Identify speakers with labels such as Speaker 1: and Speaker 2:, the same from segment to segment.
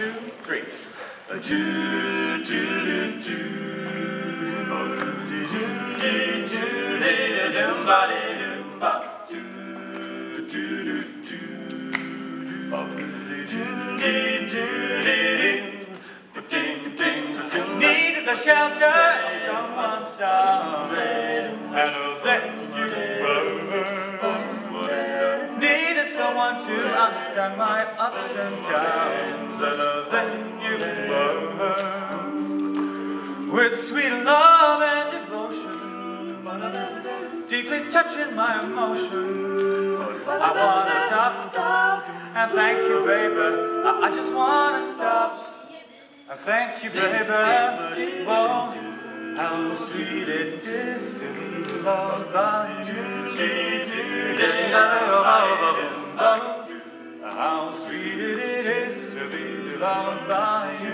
Speaker 1: two, three. Do, do, do, do. Do, do, do, do, do, do. Do, do, do, do, do, Needed someone to understand my ups and downs, and then you were. With sweet love and devotion, deeply touching my emotion. I wanna stop, stop, and thank you, baby. I, I just wanna stop. And thank you, baby. Whoa, how sweet it is to be loved by you. How sweet it is to be loved by you.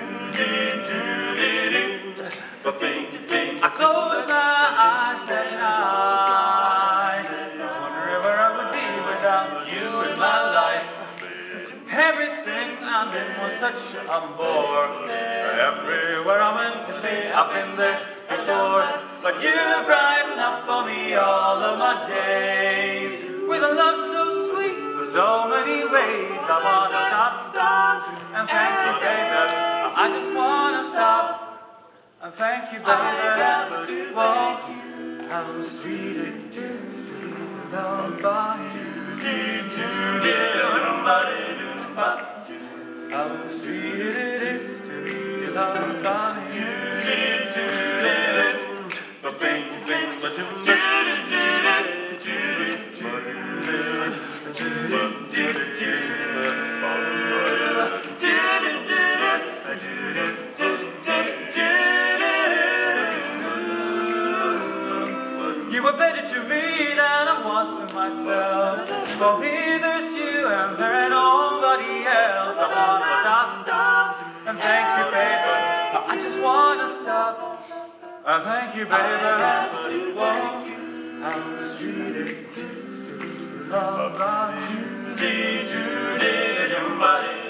Speaker 1: I close my eyes and I wonder where I would be without you in my life. Everything I'm in was such a bore. Everywhere I'm in, it seems I've been there before. But you brighten up for me all of my days I wanna stop, stop, and thank you, baby. I just wanna stop. And thank you, baby, for how sweet it is to be loved by you. How sweet it is to be loved by you. But thank you were better to me than I was to myself. For me, there's you and there ain't nobody else. I wanna stop, stop, and thank you, baby. I just wanna stop. I thank you, baby. Whoa, how sweet it is to be loved by you. How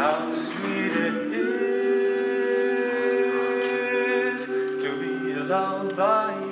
Speaker 1: How sweet it is to be loved by you.